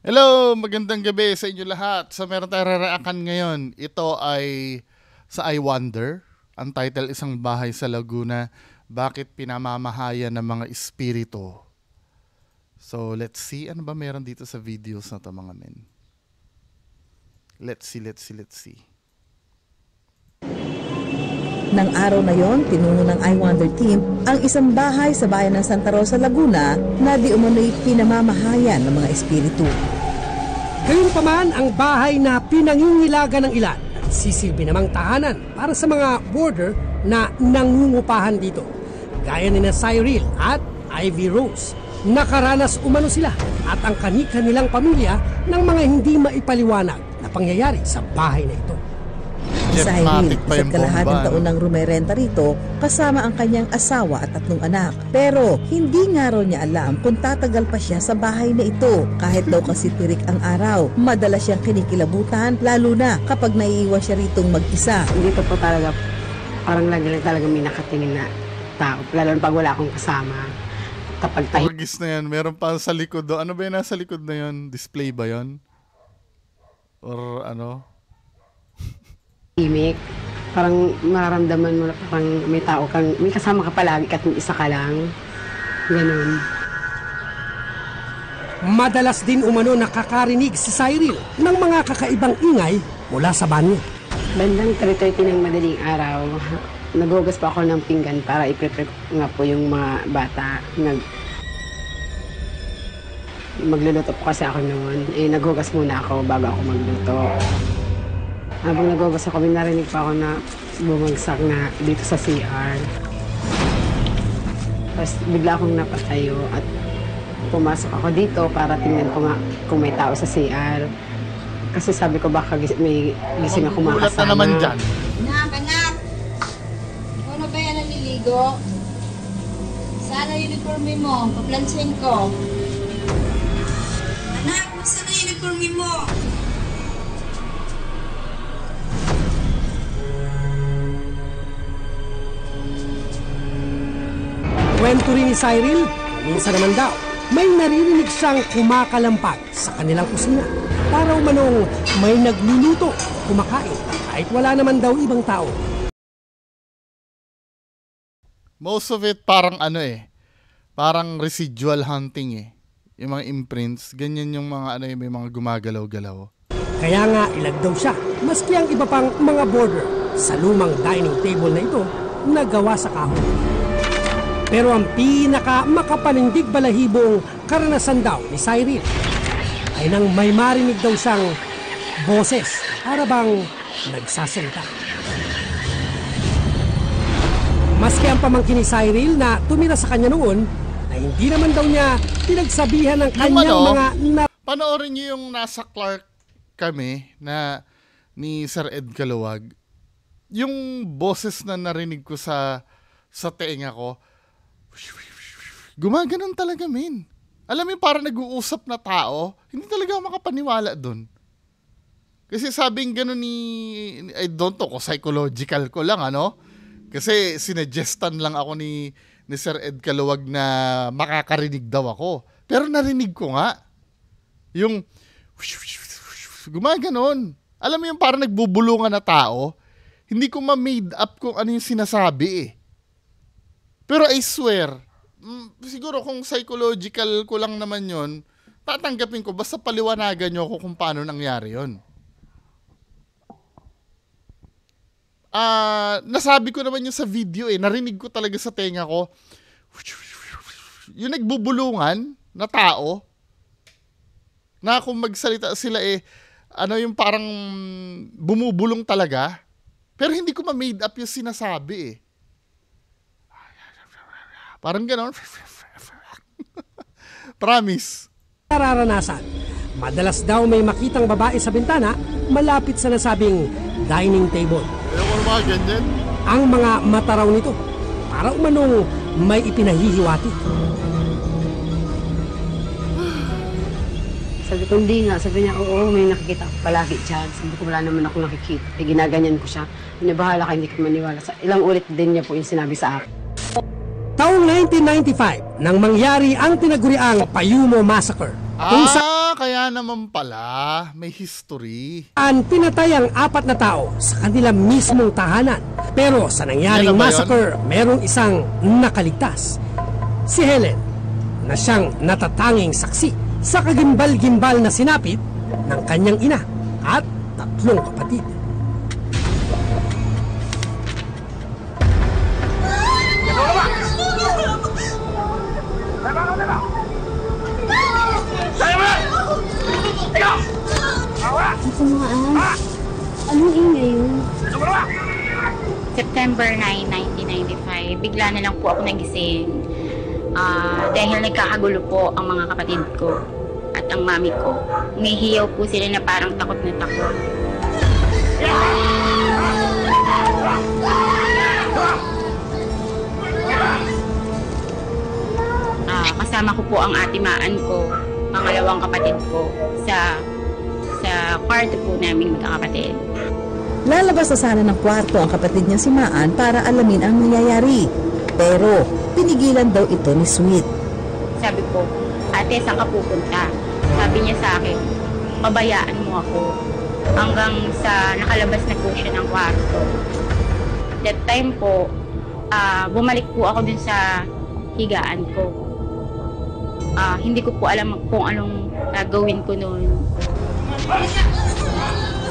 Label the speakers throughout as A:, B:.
A: Hello, magandang gabi sa inyo lahat. So meron tayong raraakan ngayon. Ito ay sa I Wonder. Ang title isang bahay sa Laguna. Bakit pinamamahayan ng mga espiritu? So let's see. Ano ba meron dito sa videos na to mga men? Let's see, let's see, let's see.
B: Nang araw na yon, tinungo ng I Wonder team ang isang bahay sa bayan ng Santa Rosa, Laguna na di umano'y pinamamahayan ng mga espiritu.
C: Gayunpaman ang bahay na pinangingilaga ng ilan sisilbi namang tahanan para sa mga border na nangungupahan dito. Gaya ni na Cyril at Ivy Rose. Nakaranas umano sila at ang kani-kanilang pamilya ng mga hindi maipaliwanag na pangyayari sa bahay na ito.
B: Si
A: pa
B: isa't kalahating taon nang rumerenta rito kasama ang kanyang asawa at tatlong anak. Pero hindi nga raw niya alam kung tatagal pa siya sa bahay na ito. Kahit daw kasi tirik ang araw, madalas siyang kinikilabutan lalo na kapag naiiwan siya ritong mag-isa.
D: dito po talaga, parang lagi lang talaga may nakatingin na tao. Lalo na pag wala akong kasama. Kapag
A: Porgis na yan. Meron pa sa likod do. Ano ba yung nasa likod na yun? Display ba yun? Or ano?
D: Tahimik, parang mararamdaman mo na parang may tao kang, may kasama ka palagi kahit yung isa ka lang. Ganun.
C: Madalas din umano nakakarinig si Cyril ng mga kakaibang ingay mula sa banyo.
D: Bandang 3.30 ng madaling araw, nagugas pa ako ng pinggan para i-prepare nga po yung mga bata. Nag Magluluto po kasi ako noon. Eh, nagugas muna ako bago ako magluto. Habang nagugas ako, may narinig pa ako na bumagsak na dito sa CR. Tapos bigla akong napatayo at pumasok ako dito para tingnan ko nga kung may tao sa CR. Kasi sabi ko baka gis- may gising ako
A: Gulat na
D: makasama.
A: naman dyan.
E: Anak, anak! Ikaw na ba yan naliligo? Sana uniform mo, paplansin ko. Anak, saan na uniform mo?
C: Kwento rin ni Cyril, minsan naman daw, may naririnig siyang kumakalampag sa kanilang kusina. Para umanong may nagluluto, kumakain, kahit wala naman daw ibang tao.
A: Most of it parang ano eh. Parang residual hunting eh. Yung mga imprints, ganyan yung mga ano eh, may mga gumagalaw-galaw.
C: Kaya nga ilag daw siya, maski ang iba pang mga border sa lumang dining table na ito na gawa sa kahoy. Pero ang pinaka makapanindig balahibong karanasan daw ni Cyril ay nang may marinig daw siyang boses para bang nagsasalita. Maski ang pamangkin ni Cyril na tumira sa kanya noon, na hindi naman daw niya pinagsabihan ng kanyang
A: ano,
C: mga na
A: Panoorin niyo yung nasa Clark kami na ni Sir Ed Kaluwag. Yung boses na narinig ko sa sa tenga ko, gumaganon talaga, min. Alam mo parang nag-uusap na tao, hindi talaga ako makapaniwala dun. Kasi sabing gano'n ni, I don't know, kung psychological ko lang, ano? Kasi sinadgestan lang ako ni, ni Sir Ed Kaluwag na makakarinig daw ako. Pero narinig ko nga. Yung gumaganon. Alam mo yung parang nagbubulungan na tao, hindi ko ma-made up kung ano yung sinasabi eh. Pero I swear, mm, siguro kung psychological ko lang naman yon tatanggapin ko basta paliwanagan nyo ako kung paano nangyari yon. Ah, nasabi ko naman yung sa video eh, narinig ko talaga sa tenga ko. Yung nagbubulungan na tao, na kung magsalita sila eh, ano yung parang bumubulong talaga. Pero hindi ko ma-made up yung sinasabi eh. Parang ganon. Promise.
C: nararanasan. Madalas daw may makitang babae sa bintana malapit sa nasabing dining table. Ang mga mata raw nito para umanong may ipinahihiwati.
D: Sabi ko, hindi nga. Sabi niya, oo, may nakikita ako palagi dyan. Sabi ko, wala naman ako nakikita. Eh, ginaganyan ko siya. Hindi, bahala ka, hindi ka maniwala. Sa, ilang ulit din niya po yung sinabi sa akin.
C: Taong 1995, nang mangyari ang tinaguriang Payumo Massacre, kung
A: Ah, kaya naman pala. May history.
C: saan pinatay ang apat na tao sa kanilang mismong tahanan. Pero sa nangyaring massacre, merong isang nakaligtas. Si Helen, na siyang natatanging saksi sa kagimbal-gimbal na sinapit ng kanyang ina at tatlong kapatid.
F: Ito mga ah. Anong ingay yun?
G: September 9, 1995, bigla na lang po ako nagising. Ah, dahil nagkakagulo po ang mga kapatid ko at ang mami ko. Umihiyaw po sila na parang takot na takot. Ah, kasama ko po ang atimaan ko, pangalawang kapatid ko, sa sa kwarto po namin magkakapatid.
B: Lalabas na sana ng kwarto ang kapatid niya si Maan para alamin ang nangyayari. Pero pinigilan daw ito ni Sweet.
G: Sabi ko, ate, saan ka pupunta? Sabi niya sa akin, pabayaan mo ako. Hanggang sa nakalabas na po siya ng kwarto. That time po, ah, bumalik po ako dun sa higaan ko. Ah, hindi ko po alam kung anong gagawin ko noon.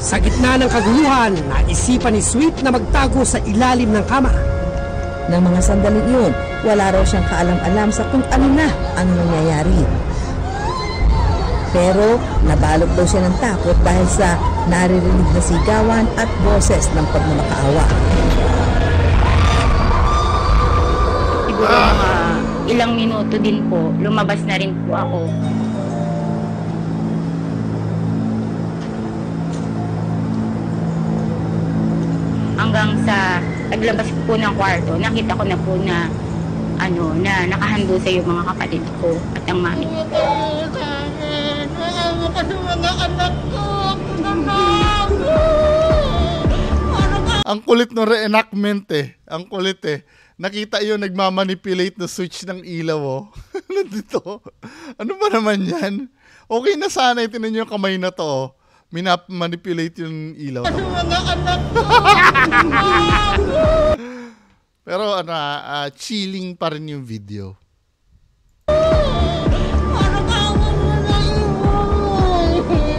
C: Sa gitna ng kaguluhan, naisipan ni Sweet na magtago sa ilalim ng kama.
B: Nang mga sandaling iyon, wala raw siyang kaalam-alam sa kung ano na ang nangyayari. Pero nabalot daw siya ng takot dahil sa naririnig na sigawan at boses ng pagmamakaawa.
G: Siguro mga ilang minuto din po, lumabas na rin po ako. Hanggang sa paglabas po ng kwarto, nakita ko na po na ano, na nakahando sa yung mga kapatid ko at ang mami.
A: Ang kulit ng reenactment eh. Ang kulit eh. Nakita yun, nagmamanipulate na switch ng ilaw oh. Nandito. Ano ba naman yan? Okay na sana, itinan nyo yung kamay na to oh. Minap-manipulate yung ilaw. Pero ano, ah, chilling pa rin yung video.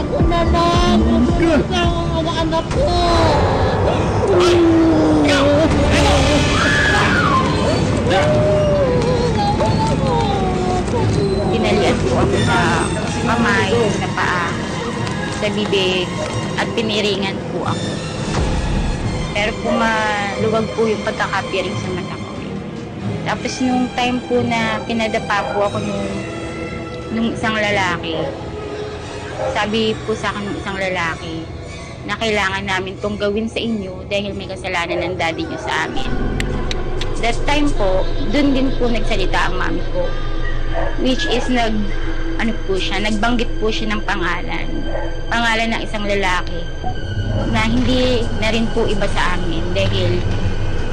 E: Ako na lang. Ako ang mga anak ko.
G: Tinalian po ako sa kamay, sa paa, sa bibig, at piniringan po ako. Pero po maluwag po yung pagkakapiring sa mata ko. Tapos nung time po na pinadapa po ako nung, nung isang lalaki, sabi po sa akin ng isang lalaki na kailangan namin tong gawin sa inyo dahil may kasalanan ng daddy nyo sa amin. That time po, dun din po nagsalita ang mami ko which is nag ano po siya, nagbanggit po siya ng pangalan. Pangalan ng isang lalaki na hindi na rin po iba sa amin dahil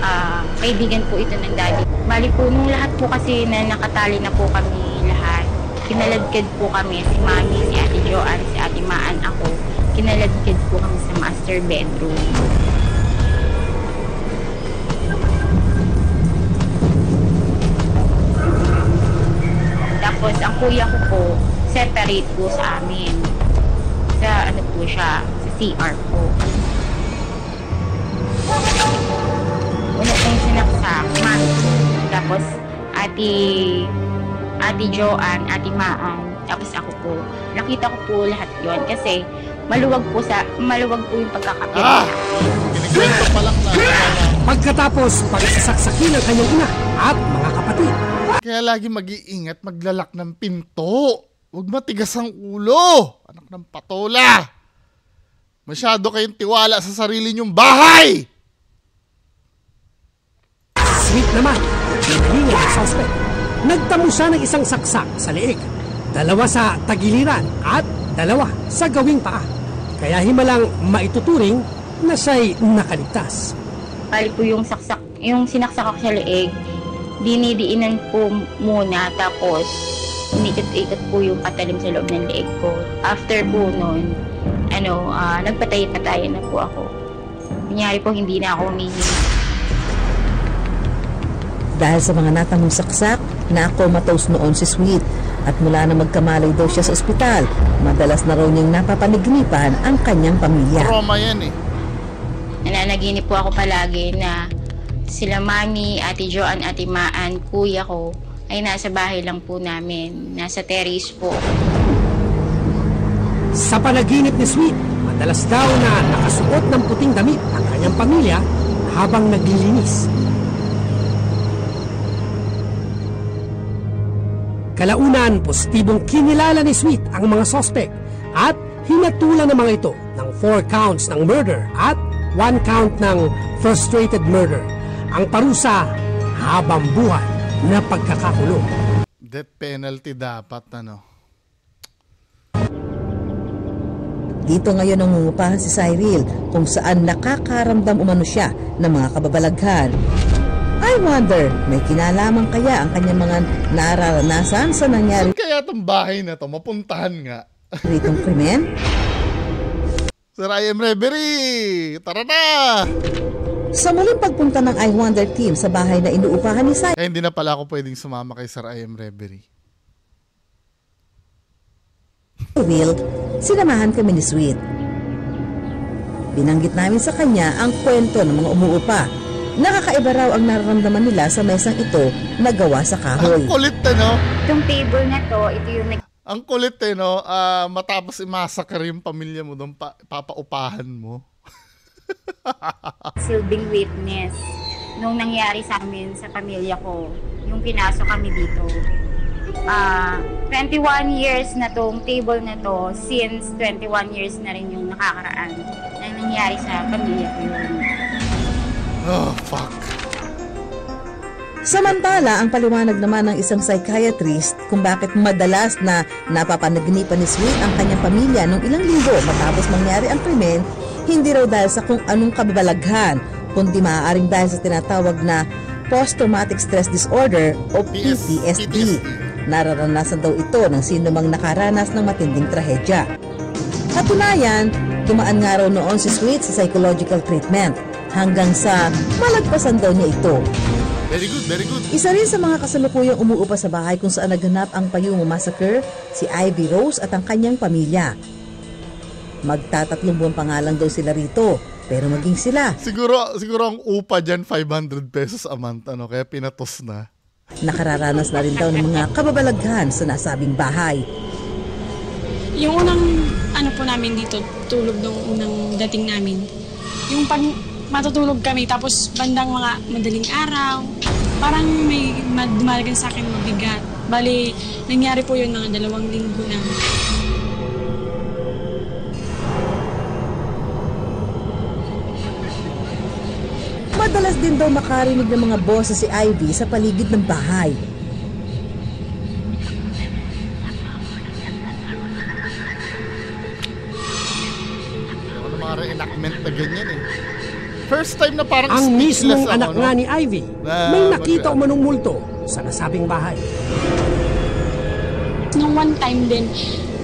G: ah, kaibigan po ito ng daddy. Bali po, nung lahat po kasi na nakatali na po kami lahat, kinaladkad po kami, si Mami, si Ate Joanne, si Ate Maan, ako, kinaladkad po kami sa master bedroom. Tapos, ang kuya ko po, separate po sa amin. Sa, ano po siya, sa CR po. Una pong sinaksak, mami. Tapos, ati, ati Joanne, ati Maan, tapos ako po. Nakita ko po lahat yon kasi maluwag po sa, maluwag po yung pagkakapit.
A: Ah! Na.
C: Pagkatapos pagsasaksakin ng kanyang ina at mga kapatid.
A: Kaya lagi mag-iingat maglalak ng pinto. Huwag matigas ang ulo. Anak ng patola. Masyado kayong tiwala sa sarili nyong bahay.
C: Sweet naman, pinahinga ng suspect. Nagtamo siya ng isang saksak sa leeg. Dalawa sa tagiliran at dalawa sa gawing paa. Kaya himalang maituturing na siya'y nakaligtas.
G: Bali po yung saksak, yung sinaksak ako sa leeg, dinidiinan po muna tapos Unikot-ikot po yung patalim sa loob ng leeg ko. After po noon, ano, ah, nagpatay-patayan na po ako. Kunyari po, hindi na ako humihingi.
B: Dahil sa mga natamong saksak, na-comatose noon si Sweet at mula na magkamalay daw siya sa ospital, madalas na raw niyang napapaniginipan ang kanyang pamilya.
A: Trauma yan eh.
G: Nananaginip po ako palagi na sila mami, ate Joan, ate Maan, kuya ko ay nasa bahay lang po namin. Nasa terrace po.
C: Sa panaginip ni Sweet, madalas daw na nakasuot ng puting damit ang kanyang pamilya habang naglilinis. Kalaunan, positibong kinilala ni Sweet ang mga sospek at hinatulan ng mga ito ng 4 counts ng murder at 1 count ng frustrated murder. Ang parusa, habang buhay na pagkakakulong.
A: Death penalty dapat, ano.
B: Dito ngayon nangungupahan si Cyril kung saan nakakaramdam umano siya ng mga kababalaghan. I wonder, may kinalaman kaya ang kanyang mga nararanasan sa nangyari
A: Saan kaya itong bahay na to? Mapuntahan nga.
B: ritong krimen?
A: Sir I am Reverie! Tara na!
B: Sa muling pagpunta ng I Wonder team sa bahay na inuupahan ni Cyril,
A: Eh, hindi na pala ako pwedeng sumama kay Sir I am Reverie.
B: Will, sinamahan kami ni Sweet. Binanggit namin sa kanya ang kwento ng mga umuupa. Nakakaiba raw ang nararamdaman nila sa mesang ito na gawa sa kahoy.
A: Ang kulit eh, no?
G: Itong table na to, ito yung
A: Ang kulit eh, no? Ah, matapos i-massacre yung pamilya mo doon, pa- papaupahan mo.
G: nagsilbing witness nung nangyari sa amin sa pamilya ko, yung pinasok kami dito. Ah, 21 years na tong table na to, since 21 years na rin yung nakakaraan na nangyari sa pamilya ko yun.
A: Oh, fuck.
B: Samantala, ang paliwanag naman ng isang psychiatrist kung bakit madalas na napapanaginipan ni Sweet ang kanyang pamilya nung ilang linggo matapos mangyari ang krimen, hindi raw dahil sa kung anong kababalaghan, kundi maaaring dahil sa tinatawag na Post-Traumatic Stress Disorder o PTSD. Nararanasan daw ito ng sino mang nakaranas ng matinding trahedya. Katunayan, dumaan nga raw noon si Sweet sa psychological treatment hanggang sa malagpasan daw niya ito.
A: Very good, very good.
B: Isa rin sa mga kasalukuyang umuupa sa bahay kung saan naganap ang Payungo Massacre, si Ivy Rose at ang kanyang pamilya. Magtatatlong buwan pa nga lang daw sila rito, pero maging sila,
A: Siguro, siguro ang upa dyan, 500 pesos a month, ano? Kaya pinatos na.
B: nakararanas na rin daw ng mga kababalaghan sa nasabing bahay.
H: Yung unang ano po namin dito, tulog nung unang dating namin. Yung pag matutulog kami, tapos bandang mga madaling araw, parang may dumalagan sa akin mabigat. Bali, nangyari po yun mga dalawang linggo na.
B: Madalas din daw makarinig ng mga boses si Ivy sa paligid ng bahay.
A: Ano mga reenactment na ganyan eh. First time na parang
C: Ang mismong
A: ako,
C: anak
A: no?
C: nga ni Ivy,
A: Na
C: may
A: mag-
C: nakita umanong multo sa nasabing bahay.
H: Nung one time din,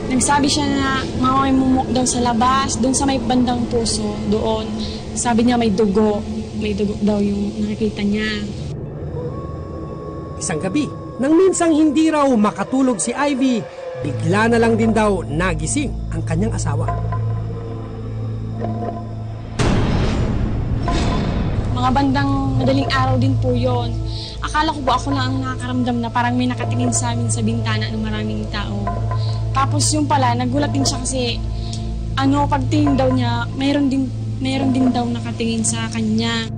H: nagsabi siya na mamamumuk daw sa labas, doon sa may bandang puso, doon. Sabi niya may dugo, may dugo daw yung nakikita niya.
C: Isang gabi, nang minsang hindi raw makatulog si Ivy, bigla na lang din daw nagising ang kanyang asawa.
H: Mga bandang madaling araw din po yon. Akala ko po ako lang ang nakakaramdam na parang may nakatingin sa amin sa bintana ng maraming tao. Tapos yung pala, nagulat din siya kasi ano, pagtingin daw niya, mayroon din, mayroon din daw nakatingin sa kanya.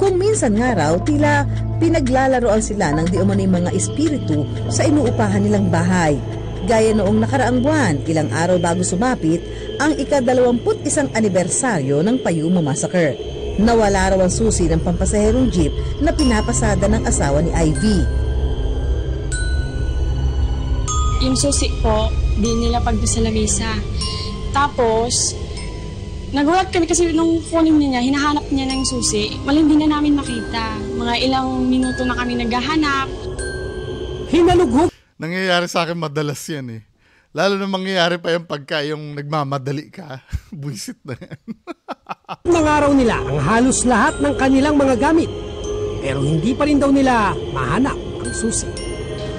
B: Kung minsan nga raw, tila pinaglalaroan sila ng di mga espiritu sa inuupahan nilang bahay. Gaya noong nakaraang buwan, ilang araw bago sumapit, ang ika-21 anibersaryo ng Payuma Massacre. Nawala raw ang susi ng pampasaherong jeep na pinapasada ng asawa ni Ivy.
H: Yung susi po, di nila pagdo sa lamesa. Tapos, nagulat kami kasi nung kunin niya, hinahanap niya ng susi. Wala hindi na namin makita. Mga ilang minuto na kami naghahanap.
C: Hinalughog
A: Nangyayari sa akin madalas yan eh. Lalo na mangyayari pa yung pagka yung nagmamadali ka. Buisit na yan.
C: Mga araw nila ang halos lahat ng kanilang mga gamit. Pero hindi pa rin daw nila mahanap ang susi.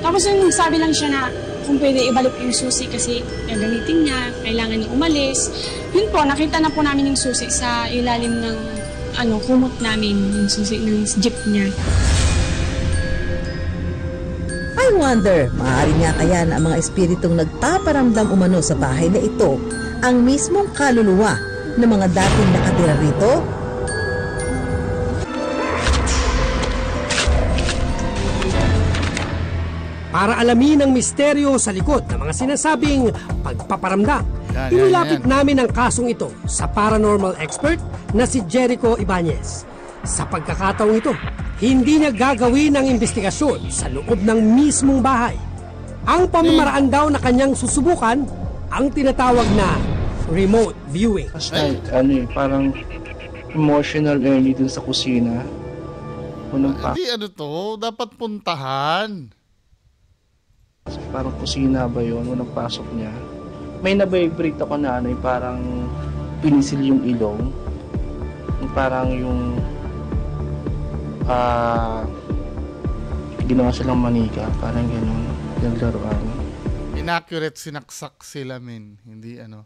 H: Tapos yung nagsabi lang siya na kung pwede ibalik yung susi kasi gagamitin niya, kailangan niya umalis. Yun po, nakita na po namin yung susi sa ilalim ng ano, kumot namin, yung susi ng jeep niya.
B: I wonder, maaari nga kaya na ang mga espiritong nagpaparamdam umano sa bahay na ito ang mismong kaluluwa ng mga dating nakatira rito?
C: Para alamin ang misteryo sa likod ng mga sinasabing pagpaparamdam,
A: Yan,
C: inilapit
A: yan.
C: namin ang kasong ito sa paranormal expert na si Jericho Ibanez. Sa pagkakataong ito, hindi niya gagawin ang investigasyon sa loob ng mismong bahay. Ang pamamaraan daw na kanyang susubukan ang tinatawag na remote viewing.
I: Kasi ano eh, parang emotional early dun sa kusina. Unang pa,
A: Hindi ano to, dapat puntahan.
I: Parang kusina ba yun, unang pasok niya. May nabibrate ako na ano parang pinisil yung ilong. Yung Parang yung ah ginawa silang manika, parang gano'n, yung laruan.
A: Inaccurate sinaksak sila men. Hindi ano.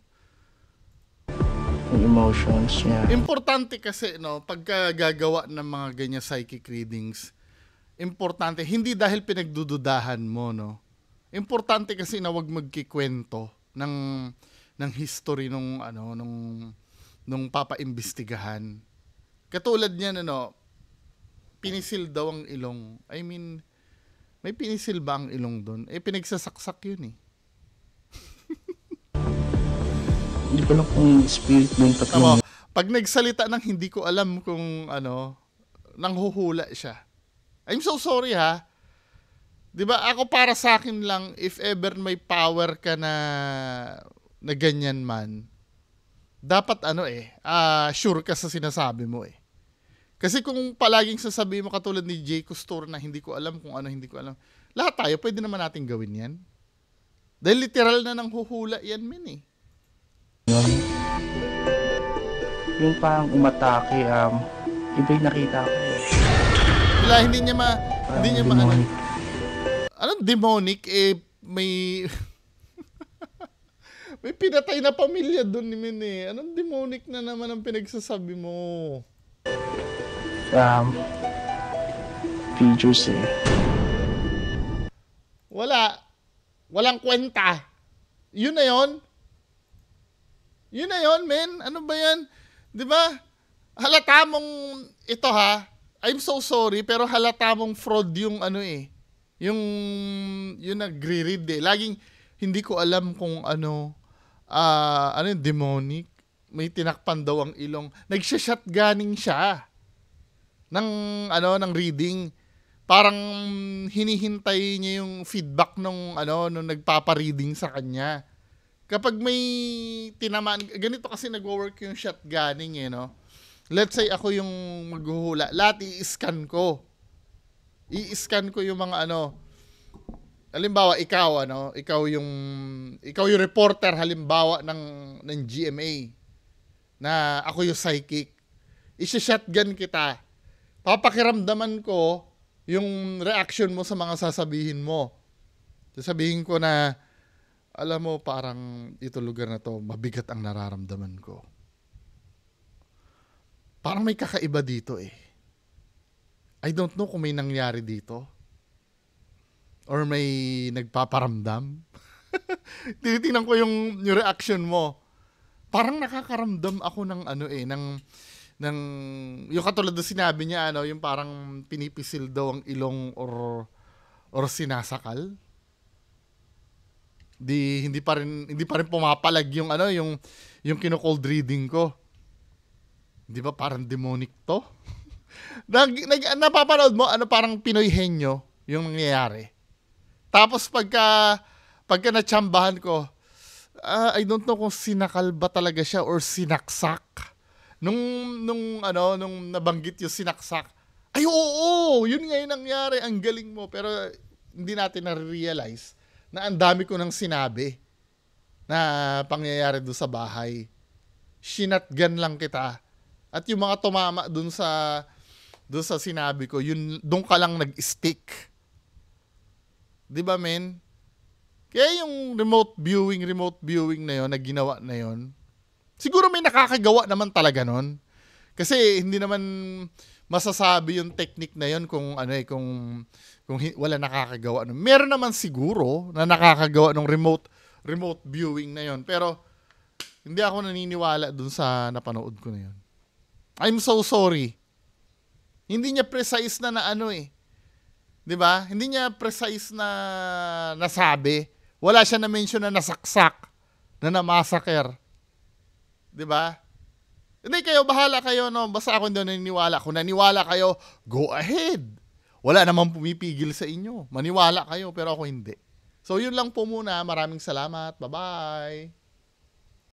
I: Yung emotions niya.
A: Importante kasi no, pagka gagawa ng mga ganyan psychic readings, importante hindi dahil pinagdududahan mo no. Importante kasi na wag magkikwento ng ng history nung ano nung nung papaimbestigahan. Katulad niyan ano, pinisil daw ang ilong. I mean, may pinisil ba ang ilong doon? Eh pinagsasaksak yun eh.
I: Hindi ko kung spirit yung tatlong
A: Tama. Pag nagsalita ng hindi ko alam kung ano, nanghuhula siya. I'm so sorry ha. 'Di ba? Ako para sa akin lang if ever may power ka na na ganyan man, dapat ano eh, ah sure ka sa sinasabi mo eh. Kasi kung palaging sasabihin mo katulad ni Jay Custor na hindi ko alam kung ano hindi ko alam, lahat tayo pwede naman natin gawin 'yan. Dahil literal na nang huhula 'yan min eh.
I: yun. Yung parang umatake, um, iba nakita ko.
A: Wala, hindi niya ma...
I: Parang
A: hindi niya ma... Ano. Anong demonic? Eh, may... may pinatay na pamilya doon ni Min eh. Anong demonic na naman ang pinagsasabi mo?
I: Um, features eh.
A: Wala. Walang kwenta. Yun na yon. Yun na yon, men. Ano ba yan? Di ba? Halata mong ito ha. I'm so sorry, pero halata mong fraud yung ano eh. Yung, yung nagre-read eh. Laging, hindi ko alam kung ano, ah, ano yung demonic. May tinakpan daw ang ilong. Nagsha-shotgunning siya ng ano ng reading parang hinihintay niya yung feedback nung ano nung nagpapa-reading sa kanya. Kapag may tinamaan, ganito kasi nagwo-work yung shotgunning eh, no? Let's say ako yung maghuhula, lahat i-scan ko. I-scan ko yung mga ano, halimbawa ikaw ano, ikaw yung ikaw yung reporter halimbawa ng ng GMA na ako yung psychic. I-shotgun kita. Papakiramdaman ko yung reaction mo sa mga sasabihin mo. Sasabihin ko na alam mo parang ito lugar na to mabigat ang nararamdaman ko. Parang may kakaiba dito eh. I don't know kung may nangyari dito. Or may nagpaparamdam. Tinitingnan ko yung, yung reaction mo. Parang nakakaramdam ako ng ano eh, ng ng yung katulad na sinabi niya ano, yung parang pinipisil daw ang ilong or or sinasakal. Di hindi pa rin hindi pa rin pumapalag yung ano, yung yung kino-cold reading ko. Di ba parang demonic to? nag, nag, napapanood mo, ano parang Pinoy henyo yung nangyayari. Tapos pagka, pagka natsambahan ko, ah, I don't know kung sinakal ba talaga siya or sinaksak. Nung, nung, ano, nung nabanggit yung sinaksak, ay oo, yun nga yung nangyari, ang galing mo. Pero hindi natin na-realize na ang dami ko nang sinabi na pangyayari doon sa bahay. Shinatgan lang kita. At yung mga tumama doon sa doon sa sinabi ko, yun doon ka lang nag-stick. 'Di ba, men? Kaya yung remote viewing, remote viewing na yon na ginawa na yon siguro may nakakagawa naman talaga nun. Kasi hindi naman masasabi yung technique na yon kung ano eh, kung, kung wala nakakagawa nun. Meron naman siguro na nakakagawa ng remote remote viewing na yon Pero hindi ako naniniwala dun sa napanood ko na yon I'm so sorry. Hindi niya precise na na ano eh. 'Di ba? Hindi niya precise na nasabi. Wala siya na mention na nasaksak, na namasaker. 'Di ba? Hindi kayo bahala kayo no, basta ako hindi naniniwala. Kung naniwala kayo, go ahead. Wala namang pumipigil sa inyo. Maniwala kayo pero ako hindi. So yun lang po muna. Maraming salamat. Bye-bye.